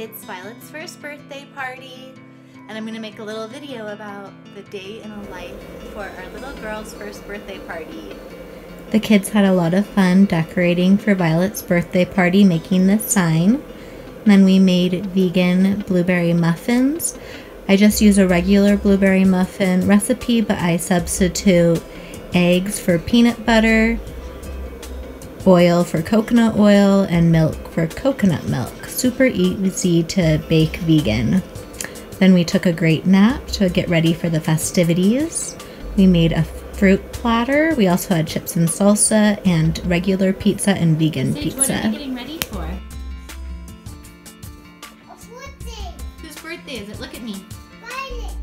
It's Violet's first birthday party, and I'm gonna make a little video about the day in a life for our little girl's first birthday party. The kids had a lot of fun decorating for Violet's birthday party, making this sign. then we made vegan blueberry muffins. I just use a regular blueberry muffin recipe, but I substitute eggs for peanut butter, oil for coconut oil, and milk for coconut milk. Super easy to bake vegan. Then we took a great nap to get ready for the festivities. We made a fruit platter. We also had chips and salsa and regular pizza and vegan Sage, pizza. What are you getting ready for? birthday. Whose birthday is it? Look at me. Violet.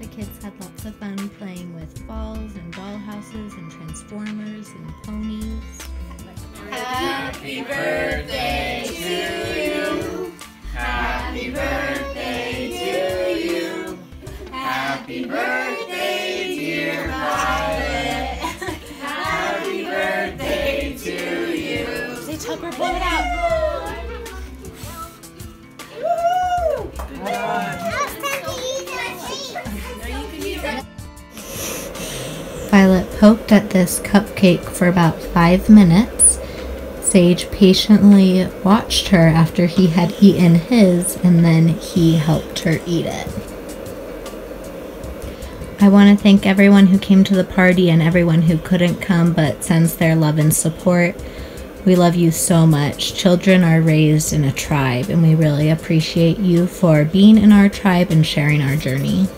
The kids had lots of fun playing with balls and doll houses and transformers and ponies. Happy birthday to you. Happy birthday to you. Happy birthday, dear Violet. Happy birthday to you. Say Tucker, blow it out. Poked at this cupcake for about five minutes. Sage patiently watched her after he had eaten his, and then he helped her eat it. I want to thank everyone who came to the party and everyone who couldn't come but sends their love and support. We love you so much. Children are raised in a tribe, and we really appreciate you for being in our tribe and sharing our journey.